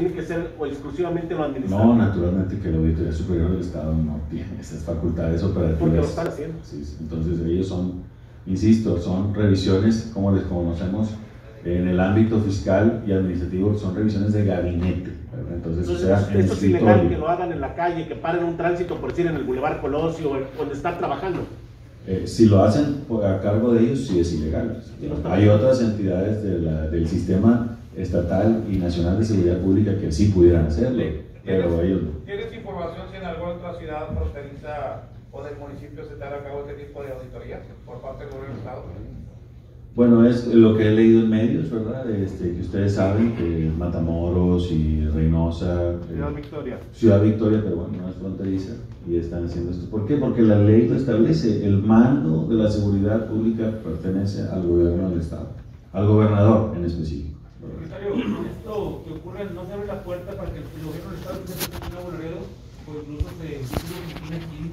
tiene que ser o exclusivamente lo administrativo? No, naturalmente que la Auditoría Superior del Estado no tiene esas facultades operativas. Porque lo están haciendo. Sí, entonces ellos son, insisto, son revisiones, como les conocemos, en el ámbito fiscal y administrativo, son revisiones de gabinete. ¿verdad? Entonces, o Entonces, sea, en esto es ilegal que lo hagan en la calle, que paren un tránsito, por decir, en el Boulevard Colosio, donde están trabajando. Eh, si lo hacen a cargo de ellos, sí es ilegal. Sí, no Hay bien. otras entidades de la- del sistema estatal y nacional de seguridad pública que sí pudieran hacerlo, pero ellos no. ¿Tienes información si en alguna otra ciudad fronteriza o del municipio se está a cabo este tipo de auditorías por parte del gobierno del Estado? Bueno, es lo que he leído en medios, ¿verdad? Este, que ustedes saben que Matamoros y Reynosa, eh, Ciudad Victoria. Ciudad Victoria, pero bueno, no es fronteriza, y están haciendo esto. ¿Por qué? Porque la ley lo establece. El mando de la seguridad pública pertenece al gobierno del Estado, al gobernador en específico. Secretario, esto que ocurre, no se abre la puerta para que el gobierno del Estado empiece a tener Laredo, o incluso se incluso se tiene aquí